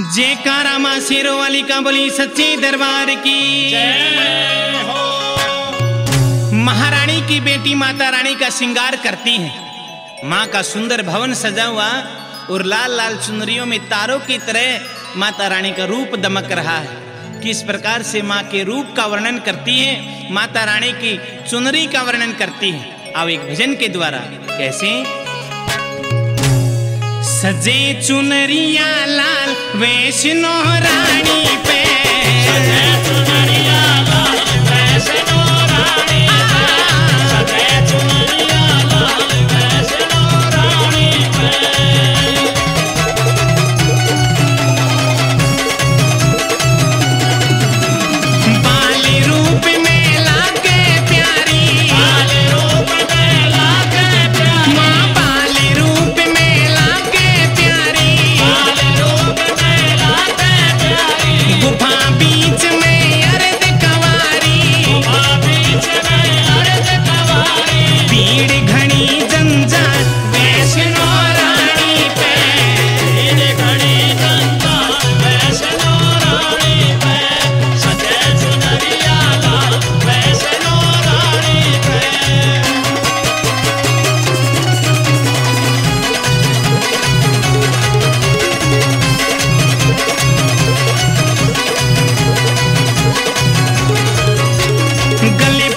जयकारा माँ वाली का बोली सच्चे दरबार की। महारानी की बेटी माता रानी का श्रृंगार करती है। माँ का सुंदर भवन सजा हुआ और लाल लाल चुनरियों में तारों की तरह माता रानी का रूप दमक रहा है। किस प्रकार से माँ के रूप का वर्णन करती है, माता रानी की चुनरी का वर्णन करती है। अब एक भजन के द्वारा, कैसे? सजे चुनरिया लाल वैष्णो रानी पे।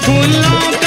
फूलों